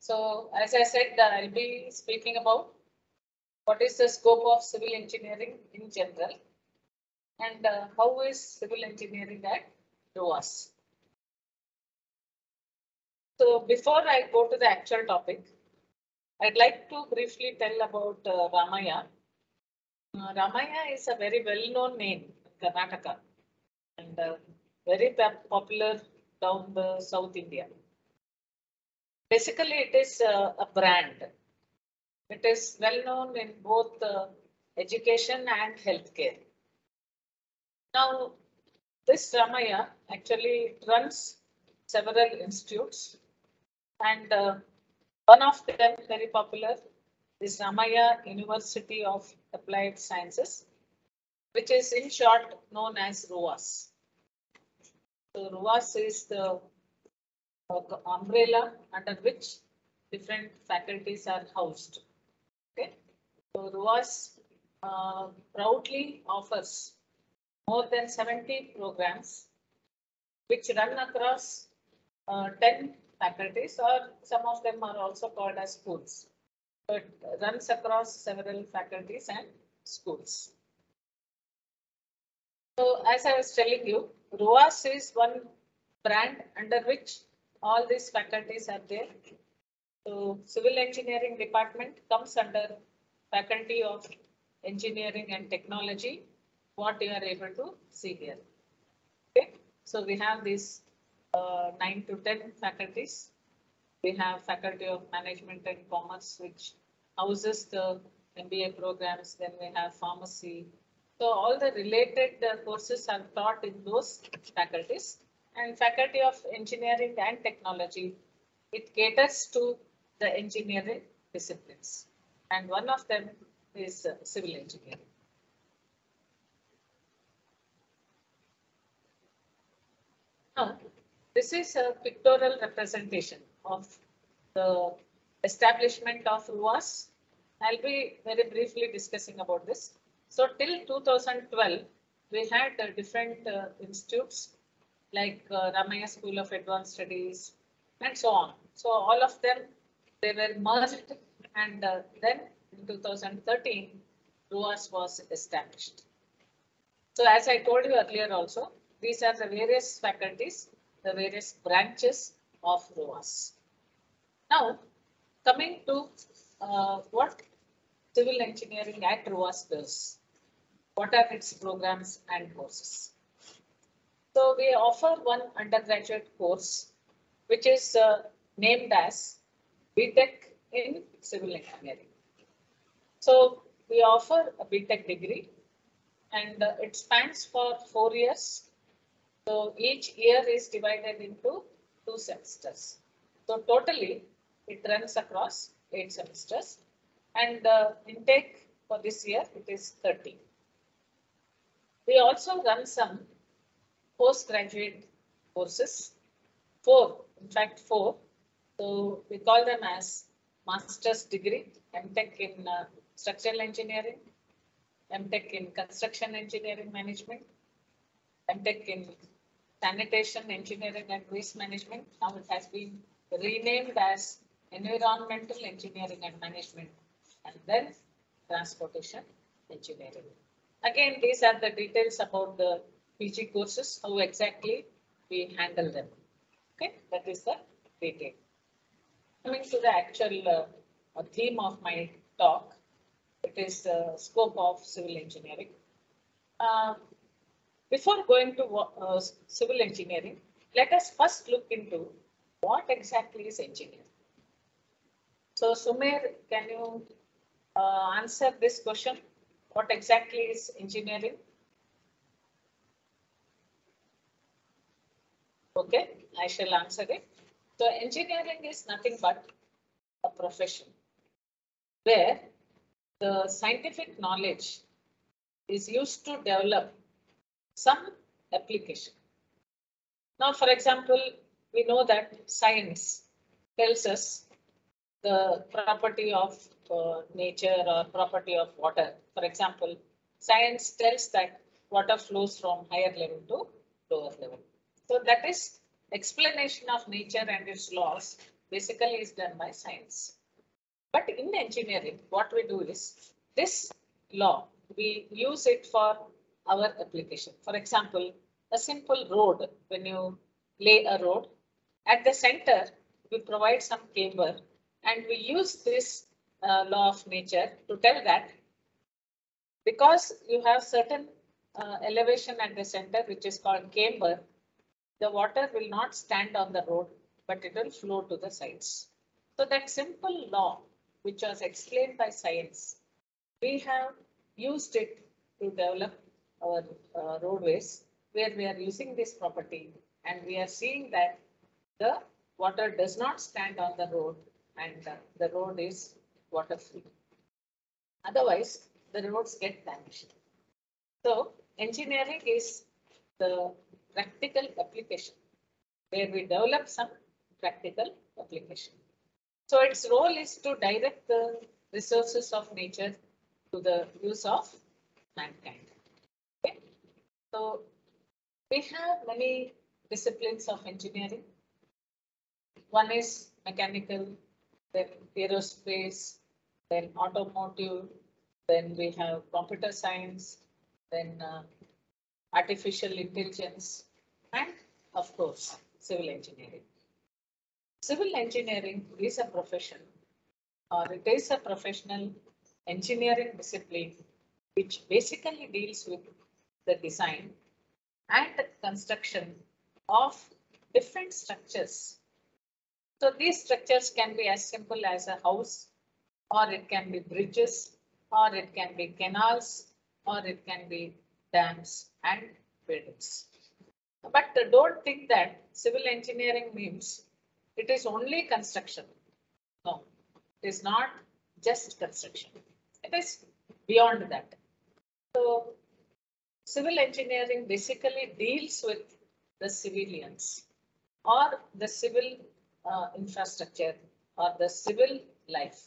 So as I said, I'll be speaking about what is the scope of civil engineering in general and uh, how is civil engineering at RUAS. So before I go to the actual topic, I'd like to briefly tell about uh, Ramaiah. Uh, Ramaiah is a very well-known name in Karnataka and uh, very popular down the South India. Basically, it is uh, a brand. It is well known in both uh, education and healthcare. Now, this Ramaiah actually runs several institutes and uh, one of them very popular is Ramaiah University of Applied Sciences, which is in short known as RUAS. So RUAS is the uh, umbrella under which different faculties are housed. Okay, so RUAS uh, proudly offers more than 70 programs which run across uh, 10 faculties or some of them are also called as schools. So it runs across several faculties and schools. So as I was telling you, RUAS is one brand under which all these faculties are there. So civil engineering department comes under faculty of engineering and technology, what you are able to see here. Okay, so we have these uh, 9 to 10 faculties. We have faculty of management and commerce, which houses the MBA programs. Then we have pharmacy. So all the related uh, courses are taught in those faculties and faculty of engineering and technology. It caters to the engineering disciplines and one of them is uh, civil engineering. Now, this is a pictorial representation of the establishment of RUAS. I'll be very briefly discussing about this. So till 2012, we had uh, different uh, institutes like uh, Ramaiah School of Advanced Studies and so on. So all of them, they were merged and uh, then in 2013, RUAS was established. So as I told you earlier also, these are the various faculties, the various branches of RUAS. Now, coming to uh, what civil engineering at RUAS does. What are its programs and courses? So we offer one undergraduate course, which is uh, named as BTech in Civil Engineering. So we offer a BTech degree and uh, it spans for four years. So each year is divided into two semesters. So totally it runs across eight semesters and the intake for this year it is 30. We also run some postgraduate courses, four, in fact four. So we call them as master's degree, MTech in uh, structural engineering, MTech in construction engineering management, MTech in sanitation engineering and waste management. Now it has been renamed as environmental engineering and management and then transportation engineering. Again, these are the details about the PG courses, how exactly we handle them. Okay, that is the detail. Coming to the actual uh, theme of my talk, it is the scope of civil engineering. Uh, before going to uh, civil engineering, let us first look into what exactly is engineering. So Sumer, can you uh, answer this question? What exactly is engineering? Okay, I shall answer it. So engineering is nothing but a profession where the scientific knowledge is used to develop some application. Now, for example, we know that science tells us the property of uh, nature or property of water. For example, science tells that water flows from higher level to lower level. So that is explanation of nature and its laws basically is done by science. But in engineering, what we do is this law, we use it for our application. For example, a simple road, when you lay a road, at the center, we provide some camber and we use this uh, law of nature to tell that because you have certain uh, elevation at the center, which is called camber, the water will not stand on the road, but it will flow to the sides. So that simple law, which was explained by science, we have used it to develop our uh, roadways where we are using this property and we are seeing that the water does not stand on the road and uh, the road is water free. Otherwise, the roads get damaged. So engineering is the practical application where we develop some practical application. So its role is to direct the resources of nature to the use of mankind. Okay. So we have many disciplines of engineering. One is mechanical, then aerospace, then automotive, then we have computer science, then uh, artificial intelligence, and of course, civil engineering. Civil engineering is a profession or it is a professional engineering discipline which basically deals with the design and the construction of different structures. So these structures can be as simple as a house or it can be bridges or it can be canals or it can be dams and buildings. But don't think that civil engineering means it is only construction. No, it is not just construction. It is beyond that. So civil engineering basically deals with the civilians or the civil uh, infrastructure or the civil life.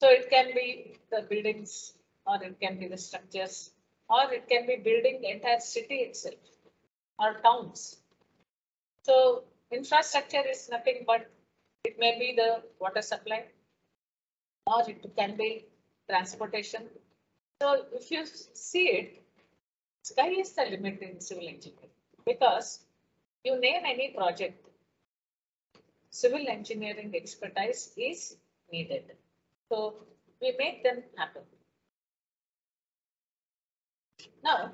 So it can be the buildings or it can be the structures or it can be building the entire city itself or towns. So infrastructure is nothing but it may be the water supply or it can be transportation. So if you see it, sky is the limit in civil engineering because you name any project, civil engineering expertise is needed. So we make them happen. Now,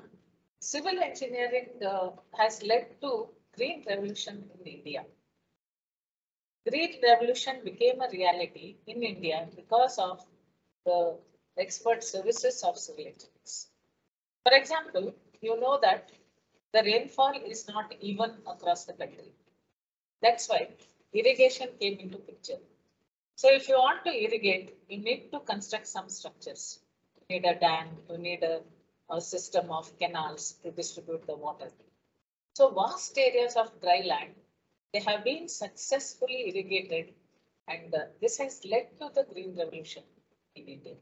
civil engineering uh, has led to green revolution in India. Green revolution became a reality in India because of the expert services of civil engineers. For example, you know that the rainfall is not even across the country. That's why irrigation came into picture. So if you want to irrigate, you need to construct some structures. You need a dam, you need a a system of canals to distribute the water. So vast areas of dry land, they have been successfully irrigated and uh, this has led to the green revolution in India.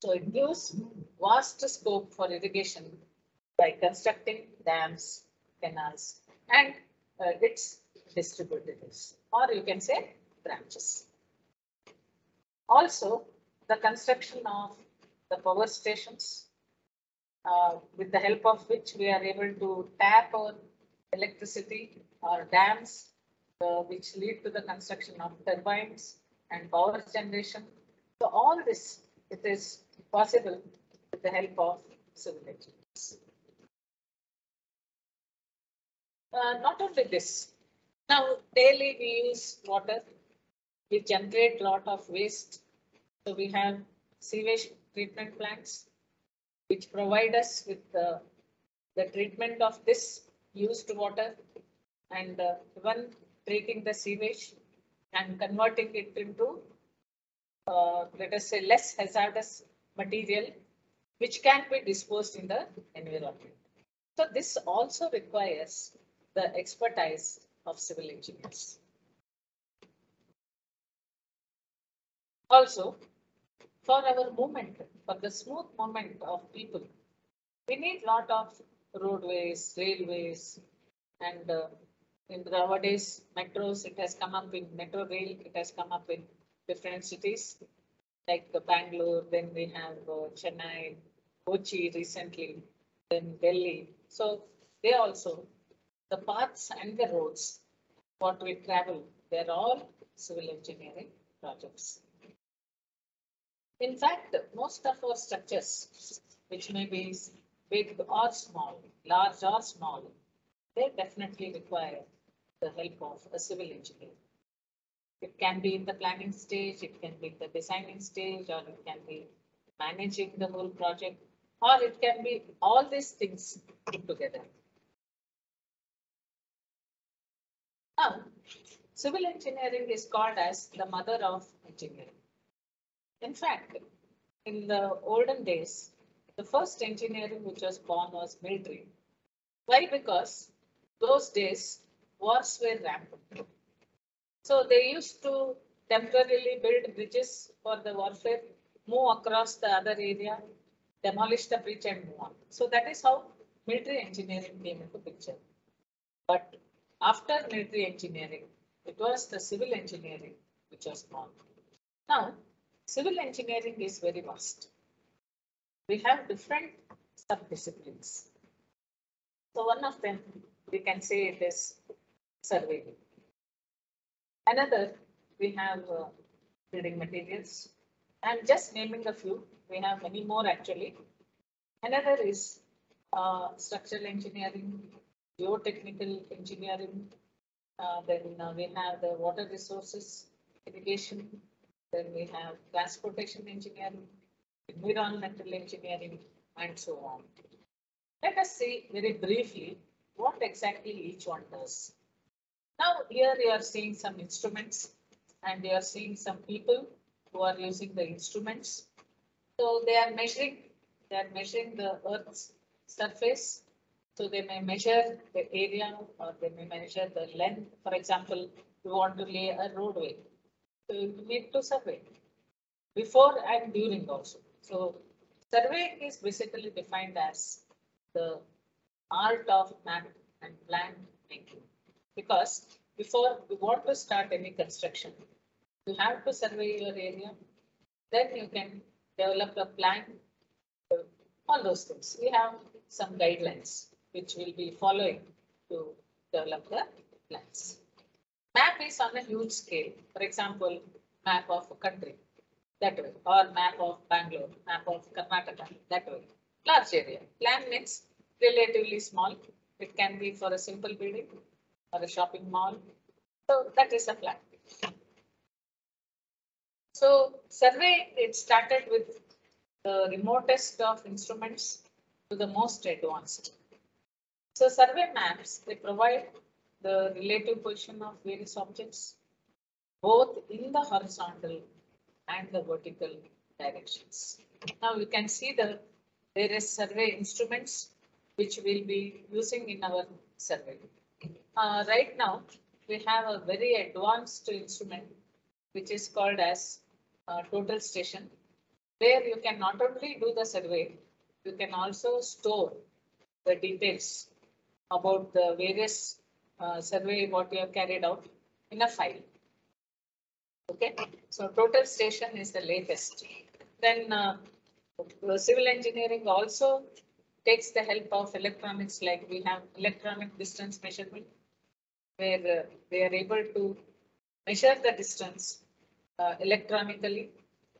So it gives vast scope for irrigation by constructing dams, canals, and uh, its distributaries, or you can say branches. Also, the construction of the power stations, uh, with the help of which we are able to tap our electricity or dams, uh, which lead to the construction of turbines and power generation. So all this, it is possible with the help of civil engineers. Uh, not only this, now daily we use water, we generate a lot of waste. So we have sewage treatment plants, which provide us with the, the treatment of this used water and uh, one treating the sewage and converting it into, uh, let us say, less hazardous material, which can be disposed in the environment. So this also requires the expertise of civil engineers. Also, for our movement, for the smooth movement of people, we need a lot of roadways, railways, and uh, in nowadays metros, it has come up in metro rail, it has come up in different cities like the Bangalore, then we have uh, Chennai, Kochi recently, then Delhi. So they also, the paths and the roads, what we travel, they're all civil engineering projects. In fact, most of our structures, which may be big or small, large or small, they definitely require the help of a civil engineer. It can be in the planning stage, it can be in the designing stage, or it can be managing the whole project, or it can be all these things put together. Now, civil engineering is called as the mother of engineering. In fact, in the olden days, the first engineering which was born was military. Why? Because those days wars were rampant. So they used to temporarily build bridges for the warfare, move across the other area, demolish the bridge and move on. So that is how military engineering came into picture. But after military engineering, it was the civil engineering which was born. Now, civil engineering is very vast. We have different sub-disciplines. So one of them, we can say it is surveying. Another, we have uh, building materials. I'm just naming a few. We have many more actually. Another is uh, structural engineering, geotechnical engineering. Uh, then uh, we have the water resources, irrigation. Then we have transportation engineering, environmental engineering, and so on. Let us see very briefly what exactly each one does. Now here you are seeing some instruments and you are seeing some people who are using the instruments. So they are measuring, they are measuring the earth's surface. So they may measure the area or they may measure the length. For example, you want to lay a roadway. You need to survey before and during also. So surveying is basically defined as the art of map and plan making. Because before you want to start any construction, you have to survey your area. Then you can develop a plan, uh, all those things. We have some guidelines which we'll be following to develop the plans. Map is on a huge scale. For example, map of a country that way, or map of Bangalore, map of Karnataka that way. Large area. Plan means relatively small. It can be for a simple building or a shopping mall. So that is a plan. So survey, it started with the remotest of instruments to the most advanced. So survey maps, they provide the relative position of various objects, both in the horizontal and the vertical directions. Now you can see the various survey instruments which we'll be using in our survey. Uh, right now, we have a very advanced instrument which is called as uh, total station, where you can not only do the survey, you can also store the details about the various uh, survey what you have carried out in a file. Okay, so total station is the latest. Then uh, civil engineering also takes the help of electronics like we have electronic distance measurement where uh, they are able to measure the distance uh, electronically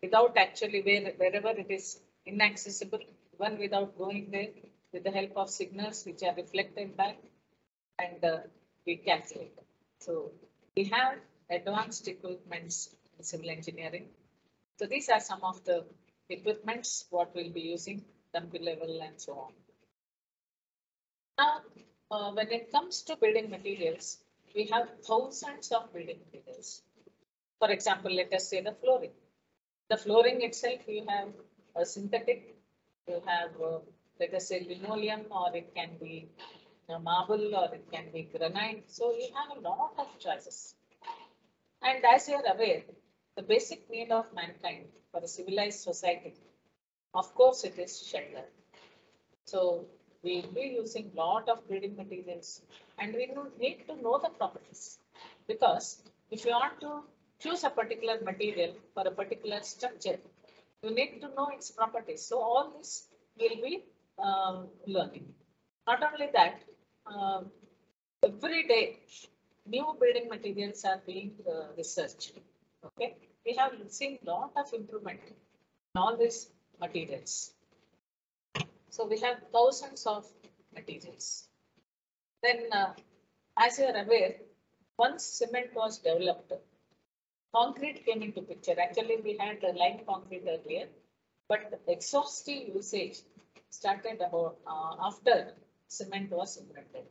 without actually where, wherever it is inaccessible, one without going there with the help of signals which are reflected back and uh, we calculate. So we have advanced equipments in civil engineering. So these are some of the equipments what we'll be using, dumpy level and so on. Now, uh, when it comes to building materials, we have thousands of building materials. For example, let us say the flooring. The flooring itself, you have a synthetic, you have, uh, let us say linoleum, or it can be marble, or it can be granite. So you have a lot of choices. And as you are aware, the basic need of mankind for a civilized society, of course, it is shelter. So we'll be using a lot of building materials and we need to know the properties. Because if you want to choose a particular material for a particular structure, you need to know its properties. So all this will be um, learning. Not only that, um, every day new building materials are being uh, researched. Okay, we have seen lot of improvement in all these materials. So we have thousands of materials. Then, uh, as you are aware, once cement was developed, concrete came into picture. Actually, we had lime concrete earlier, but exhaustive usage started about uh, after cement was invented.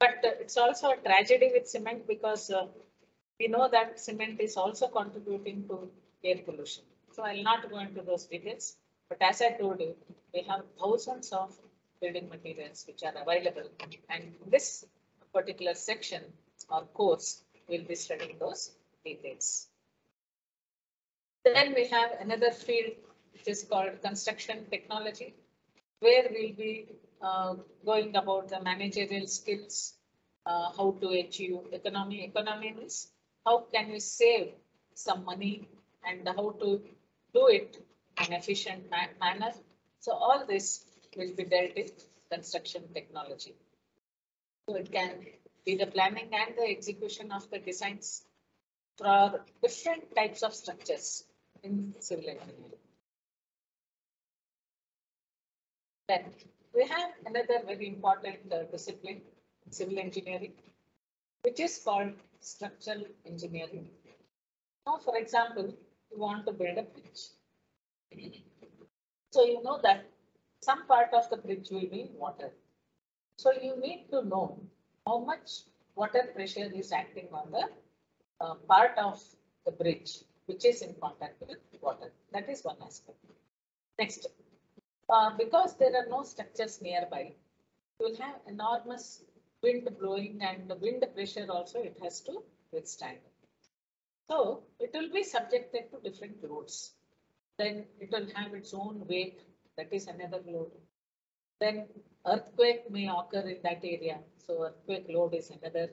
But uh, it's also a tragedy with cement because uh, we know that cement is also contributing to air pollution. So I'll not go into those details, but as I told you, we have thousands of building materials which are available. And this particular section or course will be studying those details. Then we have another field which is called construction technology, where we'll be uh, going about the managerial skills, uh, how to achieve economy. Economy means how can we save some money and how to do it in efficient ma- manner. So all this will be dealt in construction technology. So it can be the planning and the execution of the designs for different types of structures in civil engineering. Then we have another very important uh, discipline, civil engineering, which is called structural engineering. Now, for example, you want to build a bridge. So you know that some part of the bridge will be water. So you need to know how much water pressure is acting on the uh, part of the bridge which is in contact with water. That is one aspect. Next, uh, because there are no structures nearby, you will have enormous wind blowing and the wind pressure also it has to withstand. So it will be subjected to different loads. Then it will have its own weight, that is another load. Then earthquake may occur in that area, so earthquake load is another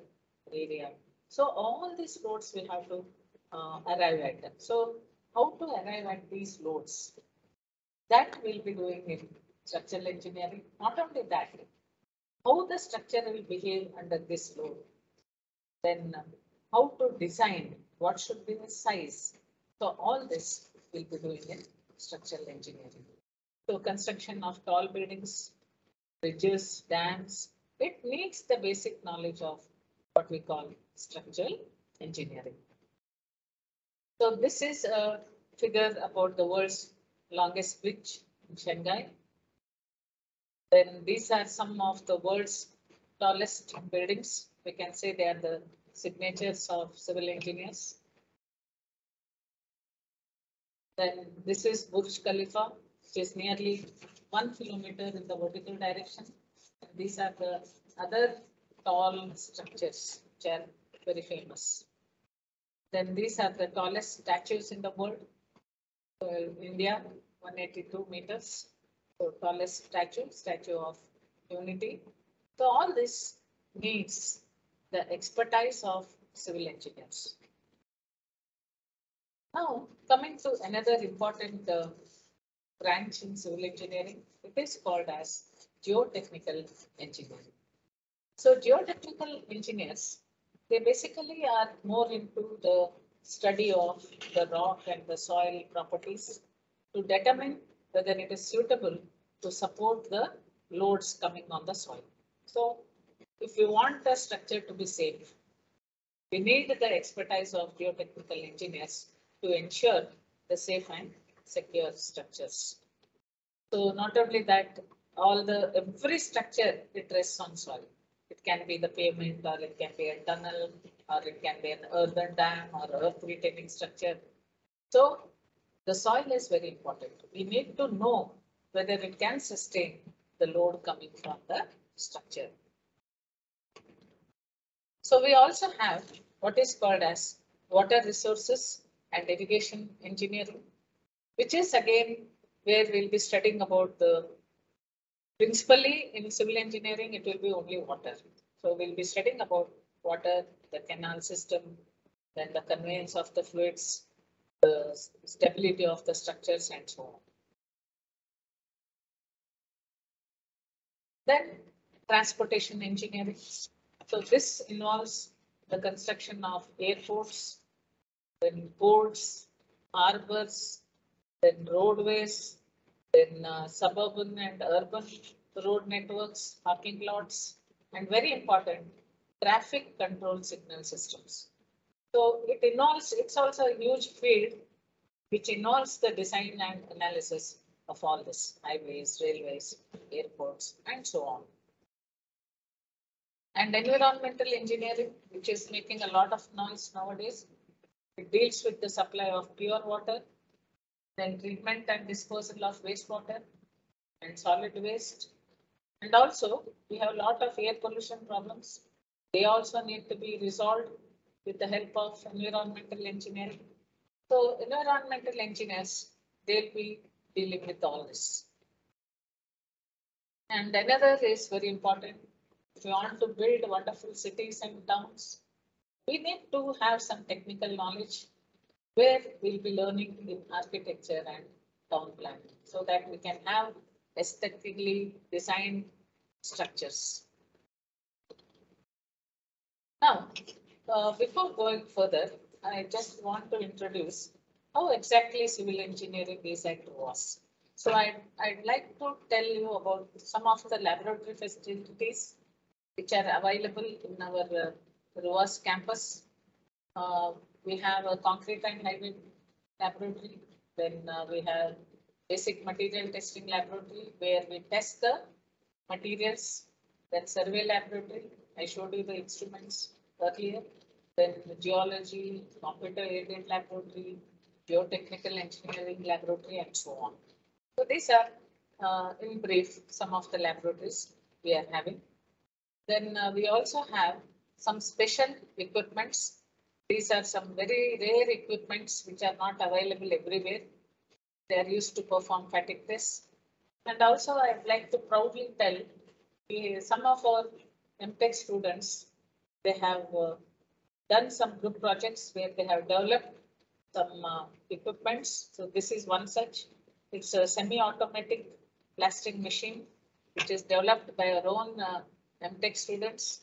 area. So all these loads we have to uh, arrive at. So how to arrive at these loads? That we'll be doing in structural engineering. Not only that, how the structure will behave under this load. Then uh, how to design, what should be the size. So all this we'll be doing in structural engineering. So construction of tall buildings, bridges, dams, it needs the basic knowledge of what we call structural engineering. So this is a figure about the world's longest bridge in Shanghai. Then these are some of the world's tallest buildings. We can say they are the signatures of civil engineers. Then this is Burj Khalifa, which is nearly one kilometer in the vertical direction. These are the other tall structures which are very famous. Then these are the tallest statues in the world. India, 182 meters. So tallest statue, Statue of Unity. So all this needs the expertise of civil engineers. Now, coming to another important uh, branch in civil engineering, it is called as geotechnical engineering. So geotechnical engineers, they basically are more into the study of the rock and the soil properties to determine whether it is suitable to support the loads coming on the soil. So if we want the structure to be safe, we need the expertise of geotechnical engineers to ensure the safe and secure structures. So not only that, all the, every structure, it rests on soil. It can be the pavement or it can be a tunnel or it can be an earthen dam or earth retaining structure. So the soil is very important. We need to know whether it can sustain the load coming from the structure. So we also have what is called as water resources and irrigation engineering, which is again where we'll be studying about the principally in civil engineering, it will be only water. So we'll be studying about water, the canal system, then the conveyance of the fluids, the stability of the structures and so on. Then transportation engineering. So this involves the construction of airports, then ports, harbors, then roadways, then uh, suburban and urban road networks, parking lots, and very important, traffic control signal systems. So it involves, it's also a huge field which involves the design and analysis of all this, highways, railways, airports, and so on. And environmental engineering, which is making a lot of noise nowadays. It deals with the supply of pure water, then treatment and disposal of wastewater and solid waste. And also, we have a lot of air pollution problems. They also need to be resolved with the help of environmental engineering. So environmental engineers, they'll be dealing with all this. And another is very important. If you want to build wonderful cities and towns, we need to have some technical knowledge where we'll be learning in architecture and town planning so that we can have aesthetically designed structures. Now, uh, before going further, I just want to introduce how exactly civil engineering is at RUAS. So I, I'd like to tell you about some of the laboratory facilities which are available in our uh, campus. Uh, we have a concrete and highway laboratory. Then uh, we have basic material testing laboratory where we test the materials. Then survey laboratory. I showed you the instruments earlier. Then geology, computer aided laboratory, geotechnical engineering laboratory, and so on. So these are, uh, in brief, some of the laboratories we are having. Then uh, we also have some special equipments. These are some very rare equipments which are not available everywhere. They are used to perform fatigue tests. And also I'd like to proudly tell we, some of our MTech students, they have uh, done some group projects where they have developed some uh, equipments. So this is one such. It's a semi-automatic blasting machine, which is developed by our own uh, MTech students.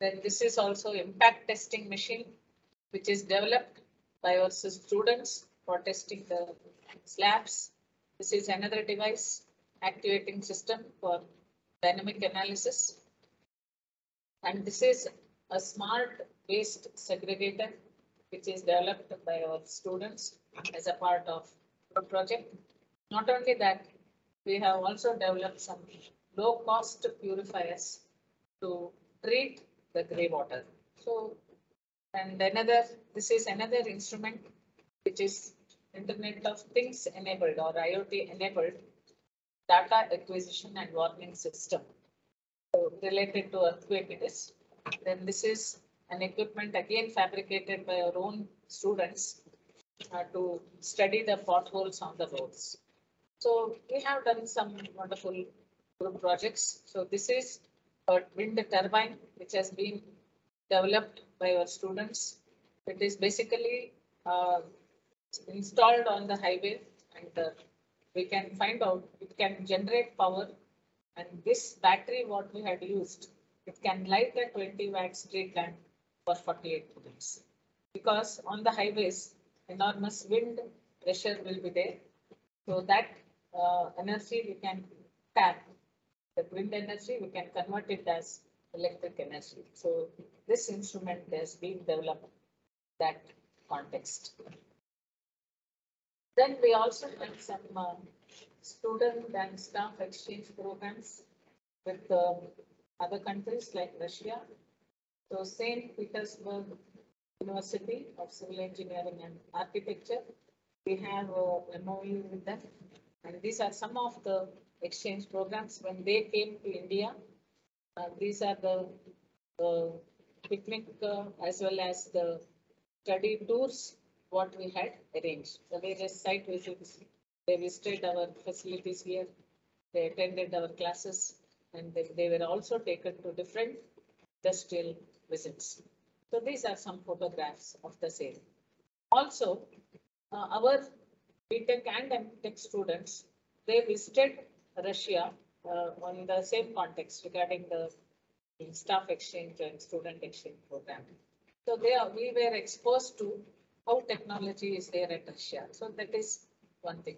Then this is also impact testing machine, which is developed by our students for testing the slabs. This is another device activating system for dynamic analysis. And this is a smart waste segregator, which is developed by our students as a part of the project. Not only that, we have also developed some low cost purifiers to treat the grey water. So, and another, this is another instrument which is Internet of Things enabled or IoT enabled data acquisition and warning system. So related to earthquake it is. Then this is an equipment again fabricated by our own students uh, to study the potholes on the roads. So we have done some wonderful group projects. So this is a wind turbine which has been developed by our students. It is basically uh, installed on the highway and uh, we can find out it can generate power and this battery what we had used it can light a 20 watt street lamp for 48 minutes because on the highways enormous wind pressure will be there. So that uh, energy we can tap. The wind energy we can convert it as electric energy. So this instrument has been developed that context. Then we also have some uh, student and staff exchange programs with uh, other countries like Russia. So St. Petersburg University of Civil Engineering and Architecture, we have a MOU with them. And these are some of the exchange programs when they came to India. Uh, these are the, picnic uh, as well as the study tours what we had arranged. The various site visits, they visited our facilities here, they attended our classes, and they, they were also taken to different industrial visits. So these are some photographs of the same. Also, uh, our BTech and MTech students, they visited Russia uh, on the same context regarding the staff exchange and student exchange program. So they are, we were exposed to how technology is there at Russia. So that is one thing.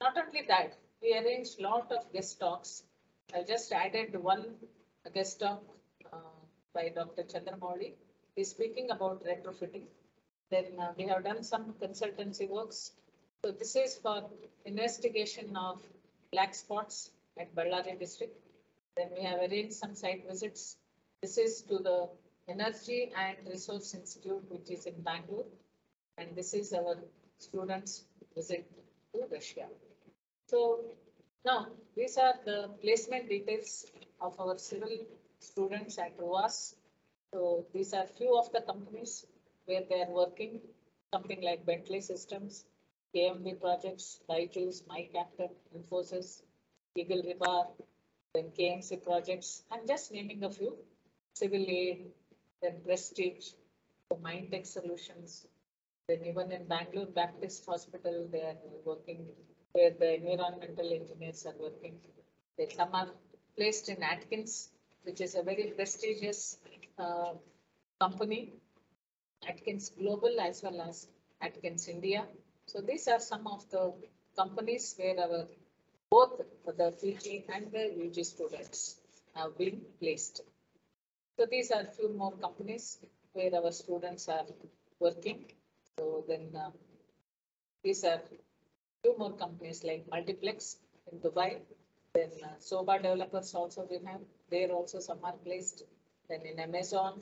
Not only that, we arranged lot of guest talks. I just added one guest talk uh, by Dr. Chandramouli. He's speaking about retrofitting. Then uh, we have done some consultancy works. So this is for investigation of black spots at Ballari district. Then we have arranged some site visits. This is to the Energy and Resource Institute, which is in Bangalore. And this is our students visit to Russia. So now these are the placement details of our civil students at RUAS. So these are few of the companies where they are working, something like Bentley Systems, KMB Projects, Byju's, MyCaptain, Infosys, Eagle Rebar, then KMC Projects. I'm just naming a few. Civil Aid, then Prestige, the Mindtech Solutions. Then even in Bangalore Baptist Hospital, they are working where the environmental engineers are working. They some are placed in Atkins, which is a very prestigious uh, company. Atkins Global as well as Atkins India. So these are some of the companies where our both the PG and the UG students have been placed. So these are few more companies where our students are working. So then uh, these are few more companies like Multiplex in Dubai. Then uh, Sobha developers also we have. There also some are placed. Then in Amazon,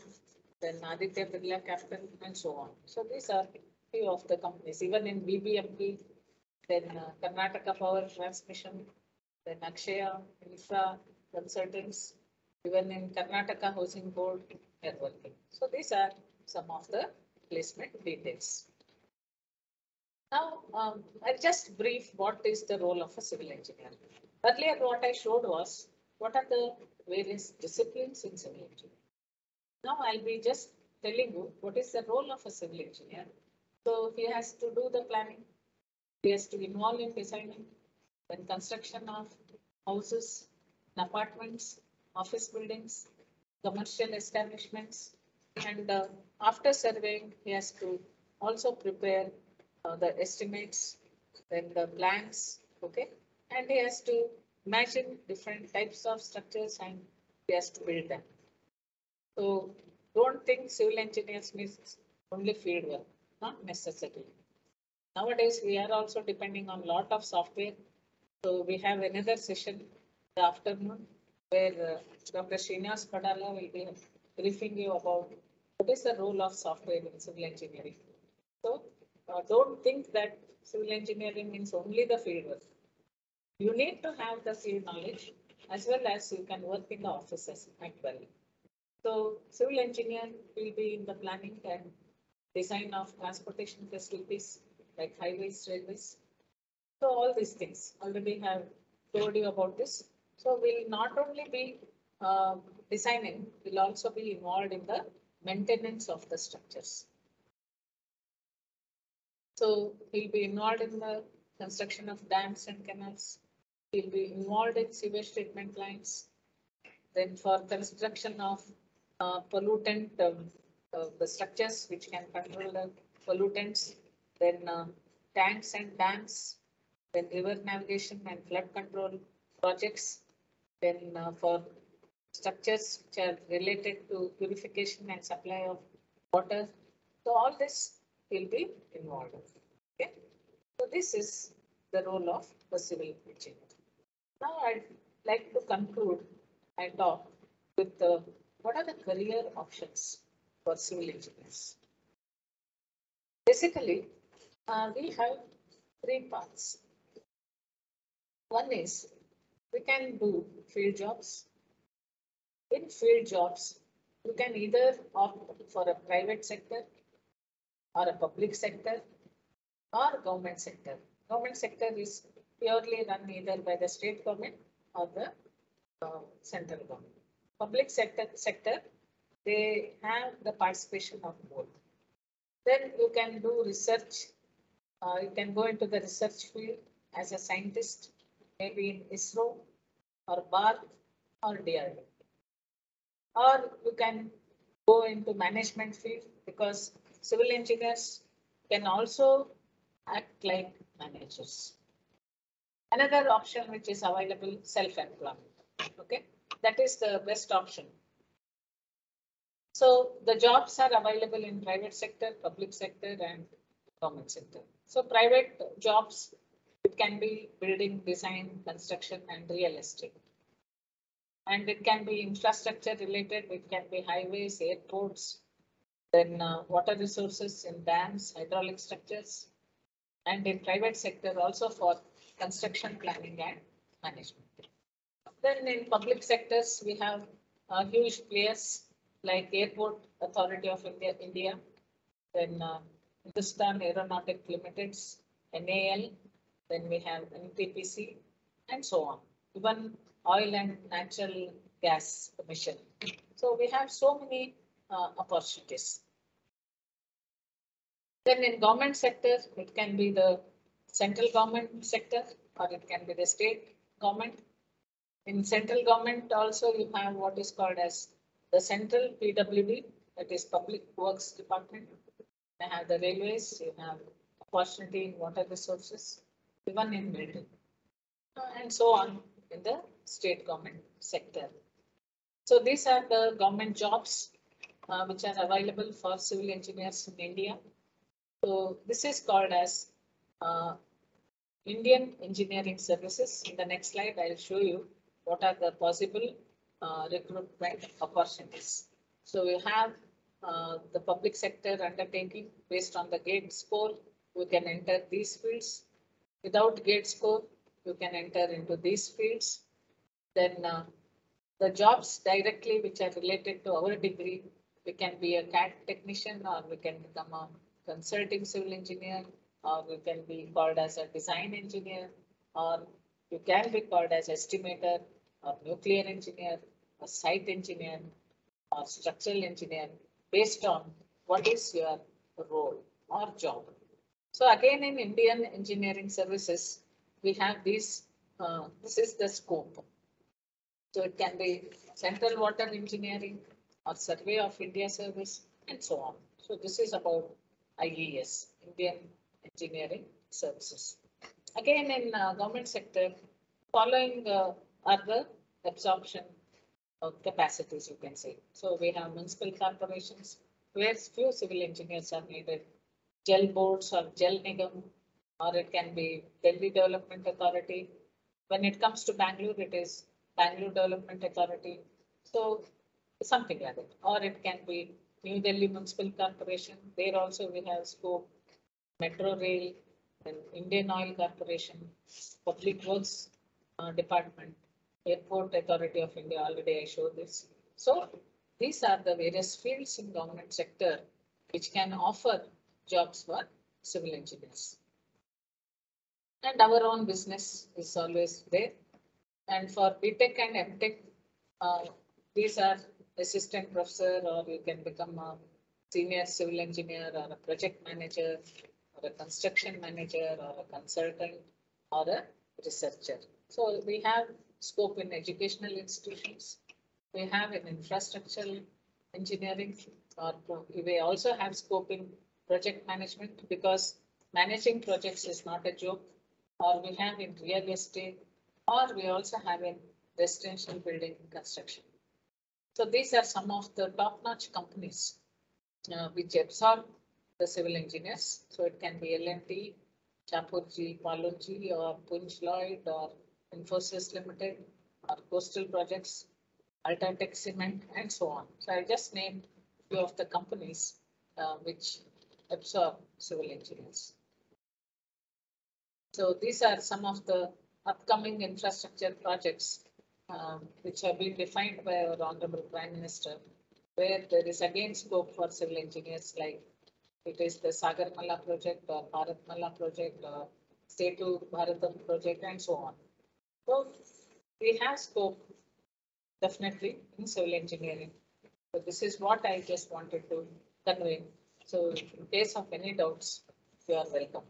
then Aditya Birla Capital and so on. So these are few of the companies, even in BBMP, then uh, Karnataka Power Transmission, then Akshaya, Infra Consultants, even in Karnataka Housing Board, they are working. So these are some of the placement details. Now, um, I'll just brief what is the role of a civil engineer. Earlier, what I showed was what are the various disciplines in civil engineering. Now, I'll be just telling you what is the role of a civil engineer. So he has to do the planning. He has to involve in designing, then construction of houses, apartments, office buildings, commercial establishments, and uh, after surveying, he has to also prepare uh, the estimates, then the plans, okay? And he has to imagine different types of structures and he has to build them. So don't think civil engineers means only field work, not necessarily. Nowadays, we are also depending on a lot of software. So we have another session the afternoon where uh, Dr. Srinivas Padala will be briefing you about what is the role of software in civil engineering. So uh, don't think that civil engineering means only the field work. You need to have the field knowledge as well as you can work in the offices as well. So civil engineer will be in the planning and design of transportation facilities like highways, railways. So all these things already have told you about this. So we'll not only be uh, designing, we'll also be involved in the maintenance of the structures. So he'll be involved in the construction of dams and canals. He'll be involved in sewage treatment lines. Then for construction of uh, pollutant, um, uh, the structures which can control the pollutants, then uh, tanks and dams, then river navigation and flood control projects, then uh, for structures which are related to purification and supply of water. So all this will be involved. Okay, so this is the role of the civil engineer. Now I'd like to conclude and talk with the what are the career options for civil engineers. Basically, uh, we have three paths. One is we can do field jobs. In field jobs, you can either opt for a private sector or a public sector or government sector. Government sector is purely run either by the state government or the uh, central government. Public sector sector they have the participation of both. Then you can do research. Uh, you can go into the research field as a scientist, maybe in ISRO or BARC or DRDO. Or you can go into management field because civil engineers can also act like managers. Another option which is available, self-employment. Okay, that is the best option. So the jobs are available in private sector, public sector and government sector. So private jobs, it can be building, design, construction and real estate. And it can be infrastructure related, it can be highways, airports, then uh, water resources in dams, hydraulic structures. And in private sector also for construction planning and management. Then in public sectors, we have uh, huge players like Airport Authority of India, India, then uh, Hindustan Aeronautic Limited, NAL, then we have NTPC and so on. Even oil and natural gas commission. So we have so many uh, opportunities. Then in government sector, it can be the central government sector or it can be the state government. In central government also you have what is called as the central PWD, that is Public Works Department. You have the railways, you have opportunity in water resources, even in building. Uh, and so on in the state government sector. So these are the government jobs uh, which are available for civil engineers in India. So this is called as uh, Indian Engineering Services. In the next slide, I'll show you what are the possible uh, recruitment opportunities. So we have uh, the public sector undertaking based on the gate score. We can enter these fields. Without gate score, you can enter into these fields. Then uh, the jobs directly which are related to our degree, we can be a CAD technician or we can become a consulting civil engineer or we can be called as a design engineer or you can be called as estimator or nuclear engineer or site engineer or structural engineer based on what is your role or job. So again, in Indian engineering services, we have these, uh, this is the scope. So it can be central water engineering or survey of India service and so on. So this is about IES, Indian Engineering Services. Again, in uh, government sector, following uh, are the absorption of capacities, you can say. So we have municipal corporations where few civil engineers are needed, Jal boards or Jal Nigam, or it can be Delhi Development Authority. When it comes to Bangalore, it is Bangalore Development Authority. So something like that, or it can be New Delhi Municipal Corporation. There also we have scope, Metro Rail, and Indian Oil Corporation, Public Works uh, Department, Airport Authority of India, already I showed this. So these are the various fields in government sector which can offer jobs for civil engineers. And our own business is always there. And for BTech and MTech, uh, these are assistant professor or you can become a senior civil engineer or a project manager or a construction manager or a consultant or a researcher. So we have scope in educational institutions. We have in infrastructural engineering or we also have scope in project management because managing projects is not a joke or we have in real estate or we also have in residential building construction. So these are some of the top-notch companies uh, which absorb the civil engineers. So it can be L&T, Pallonji or Punj Lloyd or Infosys Limited or Coastal Projects, Ultratech Cement and so on. So I just named few of the companies uh, which absorb civil engineers. So these are some of the upcoming infrastructure projects um, which have been defined by our Honorable Prime Minister, where there is again scope for civil engineers like it is the Sagarmala project or Bharatmala project or Setu Bharatam project and so on. So we have scope definitely in civil engineering. So this is what I just wanted to convey. So in case of any doubts, you are welcome.